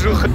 是很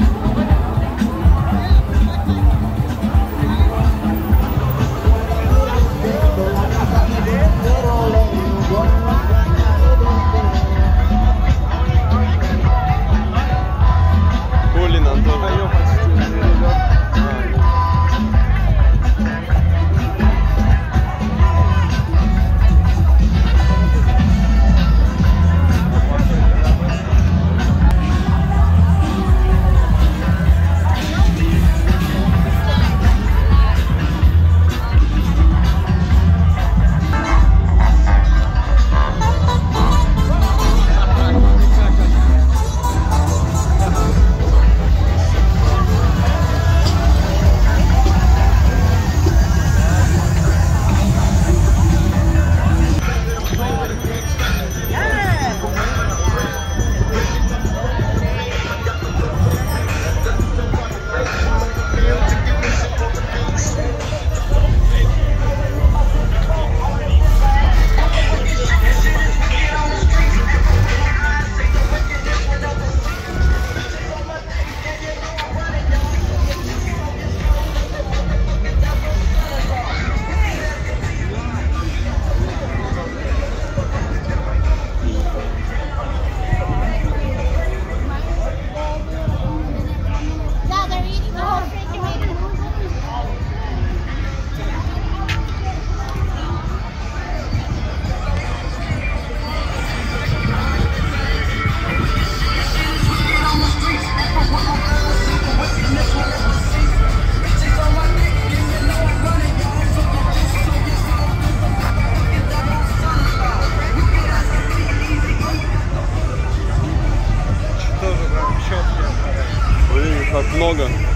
так много.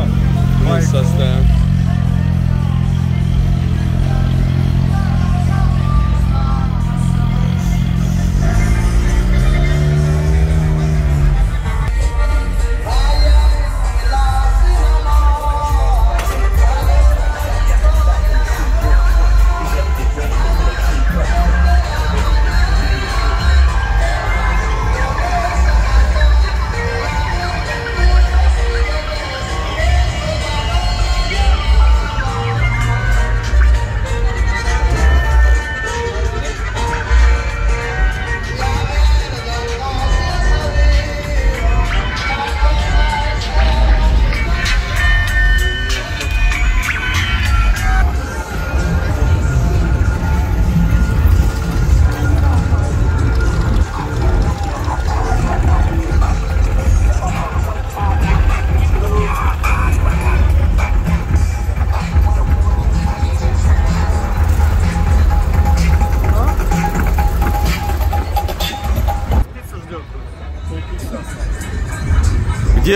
var. Vay. Sesler.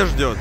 ждет.